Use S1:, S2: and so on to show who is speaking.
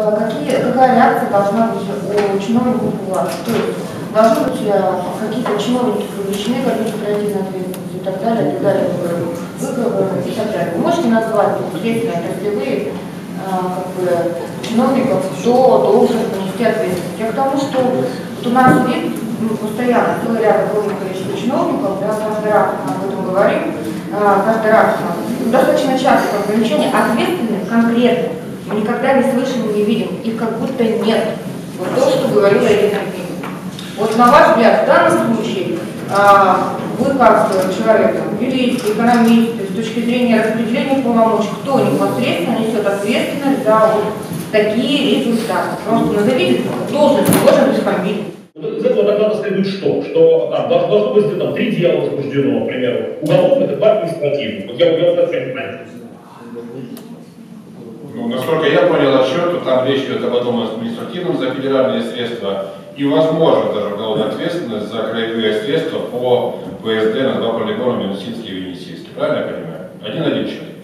S1: э, какие, какая реакция должна быть у чиновников власти? То есть должны быть э, какие-то чиновники привлечены к административной ответственности и так далее, и так далее, выговоры и так далее. Вы можете назвать следственно, если вы э, как бы, чиновников, кто должен понести ответственность? Я к тому, что вот у нас есть ну, постоянно целый ряд огромное количество чиновников, да, каждый раз мы об этом говорим, каждый раз достаточно часто ограничения ответственны конкретно. Мы никогда не слышим, не видим, их как будто нет. Вот то, что говорила Ирина. Вот на ваш взгляд, в данном случае а, вы как человек, там, юрист, экономист, с точки зрения распределения полномочий, кто непосредственно несет ответственность за вот такие результаты? Просто назовите должность, должен быть фамилия.
S2: Из этого доклада следует что? Что там, должно, должно быть там, три дела возбуждено, к примеру, уголовных и два административных. Вот я это не
S3: Ну, насколько я понял отчет, то там речь идет об одном административном за федеральные средства и, возможно, даже уголовная ответственность за краевые средства по ВСД на два полигона Минусинский и Венесийский. Правильно я понимаю? Один-один человек.